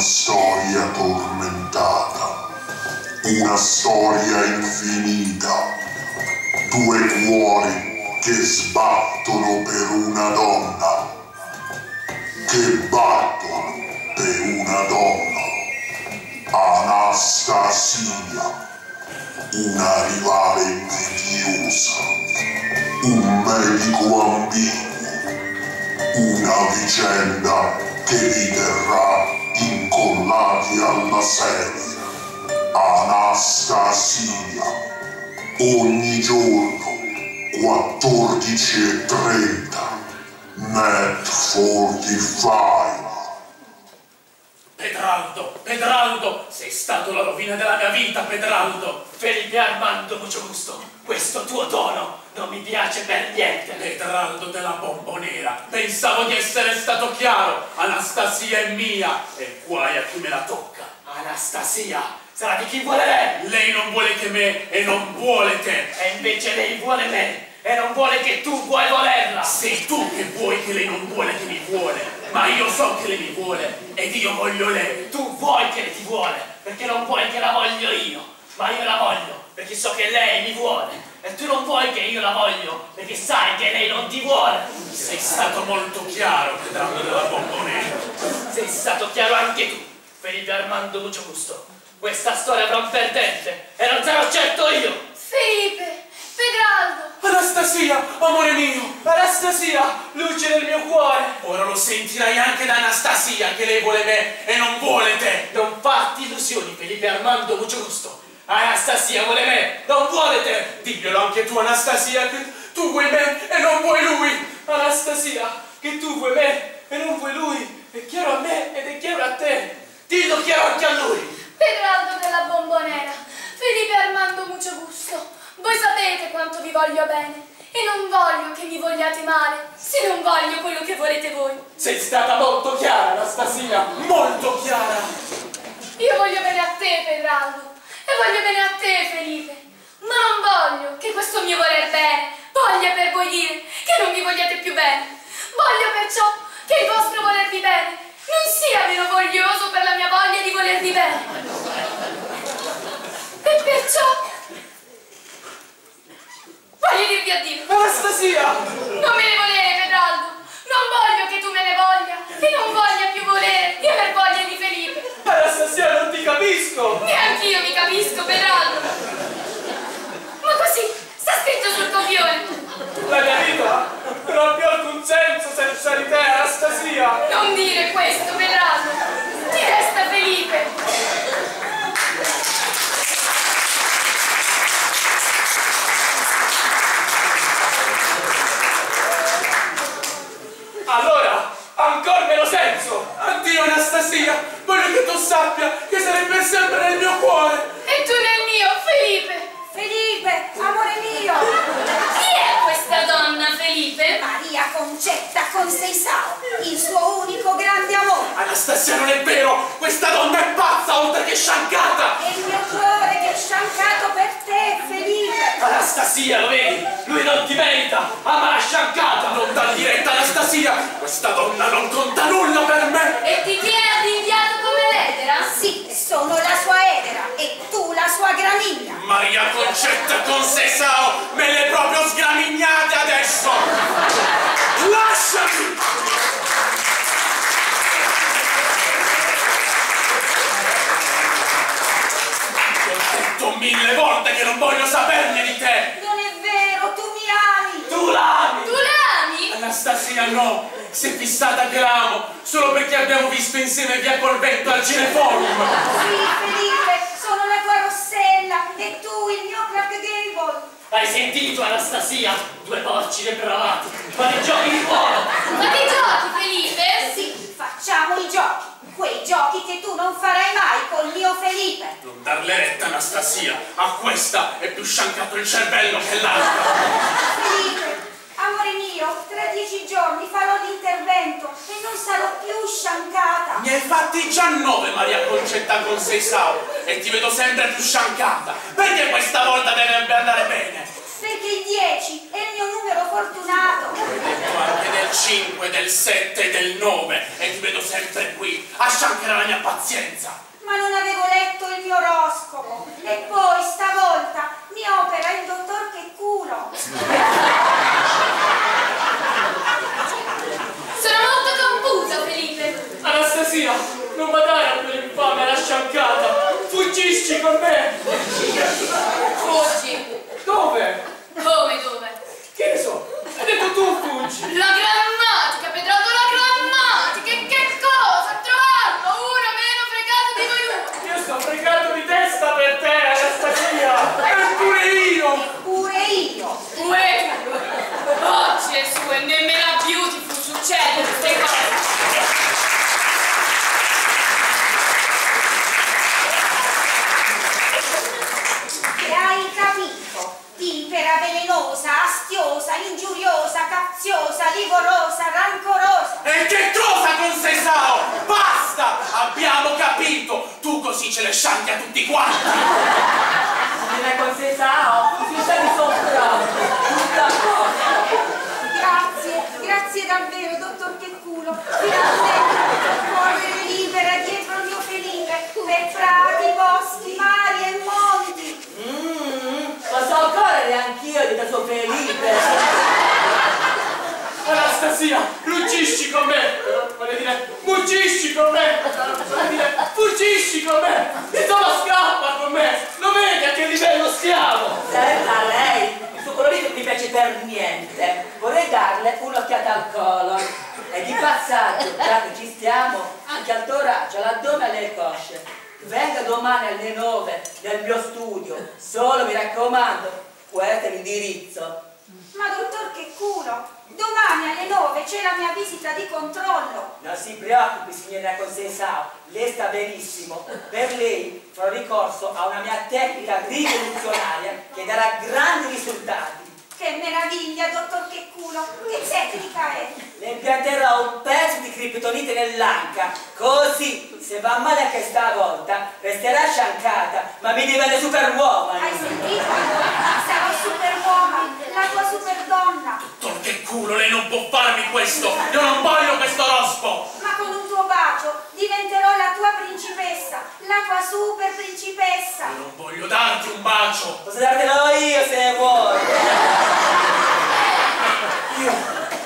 storia tormentata, una storia infinita, due cuori che sbattono per una donna, che battono per una donna. Anastasia, una rivale invidiosa, un medico ambiguo, una vicenda che vi terrà incollati alla serie. Anastasia, ogni giorno 14.30, Net 45. Pedraldo, Pedraldo, sei stato la rovina della mia vita, Pedraldo. Felipe Armando gusto. Questo tuo tono non mi piace per niente. Pedraldo della bombonera. Pensavo di essere stato chiaro. Anastasia è mia e guai a chi me la tocca. Anastasia, sarà di chi vuole lei. Lei non vuole che me e non vuole te. E invece lei vuole me e non vuole che tu vuoi volerla. Sei tu che vuoi che lei non vuole che mi vuole. Ma io so che lei mi vuole ed io voglio lei. Tu vuoi che lei ti vuole perché non vuoi che la voglio io. Ma io la voglio perché so che lei mi vuole. E tu non vuoi che io la voglio perché sai che lei non ti vuole. Sei stato molto chiaro, Pedraldo della bombonera. Sei stato chiaro anche tu, Felipe Armando mucho gusto. Questa storia avrà un perdente e non sarò certo io. Felipe, Pedraldo, Anastasia, amore mio. Anastasia, luce del mio cuore. Ora lo sentirai anche da Anastasia che lei vuole me e non vuole te. Non farti illusioni, Felipe Armando mucho gusto. Anastasia vuole me, non vuole te. Diglielo anche tu, Anastasia, che tu vuoi me e non vuoi lui. Anastasia, che tu vuoi me e non vuoi lui. È chiaro a me ed è chiaro a te. Dillo chiaro anche a lui. Pedraldo della bombonera, Felipe Armando mucho gusto. Voi sapete quanto vi voglio bene e non voglio che mi vogliate male, se non voglio quello che volete voi. Sei stata molto chiara, Anastasia. Molto chiara. Io voglio bene a te, Pedraldo, e voglio bene a te, Felipe. Ma non voglio che questo mio voler bene voglia per voi dire che non vi vogliate più bene. Voglio perciò che il vostro volervi bene non sia meno voglioso per la mia voglia di volervi bene. E perciò voglio dirvi addio. Anastasia! Non me ne volere, Pedraldo. Non voglio che tu me ne voglia e non voglia più volere di aver voglia di Felipe. Anastasia, non ti capisco! Neanch'io mi capisco, Pedraldo. Ma così, sta scritto sul copione. La mia vita non ha più alcun senso senza di te, Anastasia! Non dire questo, Pedraldo. Ti resta Felipe. Allora, ancora me lo senso! Addio, Anastasia. Voglio che tu sappia che sarai per sempre nel mio cuore. E tu nel mio, Felipe. Felipe, amore mio! Chi è questa donna, Felipe? Maria Concetta Conceisao, il suo unico grande amore. Anastasia, non è vero. Questa donna è pazza, oltre che sciancata. E il mio cuore che è sciancato per te, Felipe. Anastasia, lo vedi? Lui non ti merita! Ama la sciancata! Non dar diretta, Anastasia. Questa donna non conta nulla per me. E ti tiene avvinghiato come l'edera? Sì, sono la sua edera e tu la sua gramigna. Maria Concetta con Sesao, me le proprio sgramignate adesso. Lasciami. Ti ho detto mille volte che non voglio saperne di te. Non è vero, tu mi ami. Tu l'ami! Tu l'ami? Anastasia no, sei fissata che l'amo, solo perché abbiamo visto insieme via col vento al cineforum. Sì, Felipe, sono la tua Rossella e tu il mio Clark Gable. Hai sentito, Anastasia? Due porci depravati! Ma di giochi di! Ma che giochi, Felipe? Sì, facciamo i giochi. Quei giochi che tu non farai mai col mio Felipe. Non darle retta, Anastasia, a questa è più sciancato il cervello che l'altra. Felipe, amore mio, tra dieci giorni farò l'intervento e non sarò più sciancata. Ne hai fatti già nove, Maria Concetta con Seisao, e ti vedo sempre più sciancata. Perché questa volta deve andare bene? Perché il 10 è il mio numero fortunato. Hai detto anche del 5, del 7 e del 9, e ti vedo vedo sempre qui a sciancare la mia pazienza. Ma non avevo letto il mio oroscopo. E poi stavolta mi opera il dottor Che culo. Sono molto confusa, Felipe. Anastasia, non badare a quell'infame alla sciancata. Fuggisci con me. Fuggi. Dove? Come dove? Che ne so? Hai detto tu fuggi. La grammatica, Pedrato, la grammatica! E che cosa? Trovarlo! Uno meno fregato di voi due! Io sto fregato di testa per te, Anastasia. Eppure io. Pure io. Uè! Oh Gesù, e nemmeno a Beautiful succedono queste cose! E hai capito? Vipera velenosa, astiosa, ingiuriosa, caziosa, livorosa, rancorosa. E che cosa con Sesao? Basta! Abbiamo capito! Tu così ce le scianchi a tutti quanti! Viene con Sesao, si sta. Grazie, grazie davvero, dottor Che culo. Finalmente correre libera dietro il mio Felipe per prati, boschi, mari e monti. Mmm, lo so correre anch'io di suo Felipe. Anastasia, fuggisci con me! Voglio dire, fuggisci con me! Voglio dire, fuggisci con me! E solo scappa con me! Lo vedi a che livello siamo? Senta lei, il suo colorito non mi piace per niente. Vorrei darle un'occhiata al color. E di passaggio, già che ci stiamo, anche al toraggio, all'addome e alle cosce. Venga domani alle 9 nel mio studio. Solo mi raccomando, questo è l'indirizzo. Ma dottor Che culo, domani alle 9 c'è la mia visita di controllo. Non si preoccupi, signorina Consensao, lei sta benissimo. Per lei farò ricorso a una mia tecnica rivoluzionaria che darà grandi risultati. Che meraviglia, dottor Che culo, che tecnica è? Le impianterò un pezzo di criptonite nell'anca, così se va male anche stavolta resterà sciancata, ma mi diventa Hai superwoman. sentito? Sarò superwoman, la tua superdonna. Dottor che culo, lei non può farmi questo! Io non voglio questo rospo! Ma con un tuo bacio diventerò la tua principessa, la tua super principessa. Io non voglio darti un bacio! Posso dartelo io se vuoi. Io,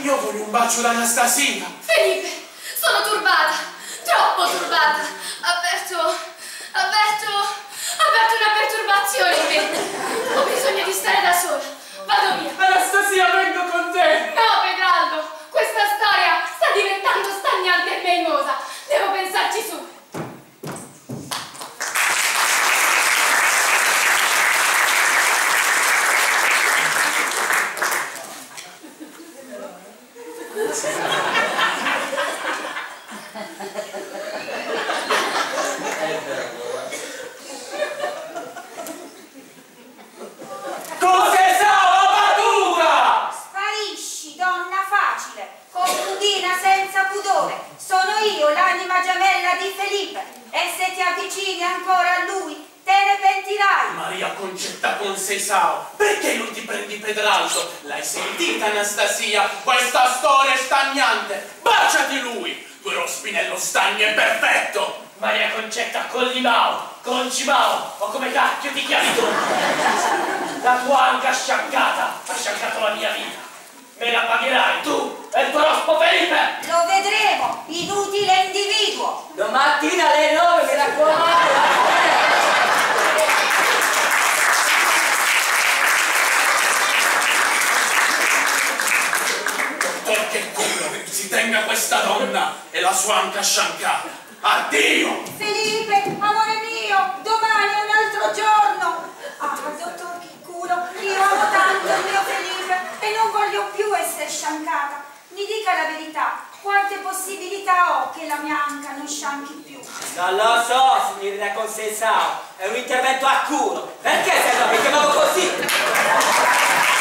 io voglio un bacio da Anastasia! Felipe, sono turbata, troppo turbata. Avverto, avverto, avverto una perturbazione in me. Ho bisogno di stare da sola. Vado via. Anastasia, vengo con te! No, Pedraldo, questa storia sta diventando stagnante e melmosa. Devo pensarci su. Consensao, la Sparisci, donna facile, concubina senza pudore. Sono io, l'anima gemella di Felipe. E se ti avvicini ancora a lui, te ne pentirai. Maria Concetta Consesao, perché non ti prendi Pedraldo? L'hai sentita Anastasia? Questa storia è stagnante! Baciati lui! Due rospi nello stagno è perfetto! Maria Concetta Collimao, Concimao, o come cacchio ti chiami tu? La tua anca sciancata ha sciancato la mia vita. Me la pagherai tu e rospo Felipe! Lo vedremo, inutile individuo. Domattina alle 9 mi raccomando. Che culo, si tenga questa donna e la sua anca sciancata! Addio! Felipe, amore mio, domani è un altro giorno. Ah, dottor che culo, io amo tanto il mio Felipe e non voglio più essere sciancata. Mi dica la verità, quante possibilità ho che la mia anca non scianchi più? Non lo so, signorina Consensao, è un intervento a culo. Perché se no mi chiamavo così?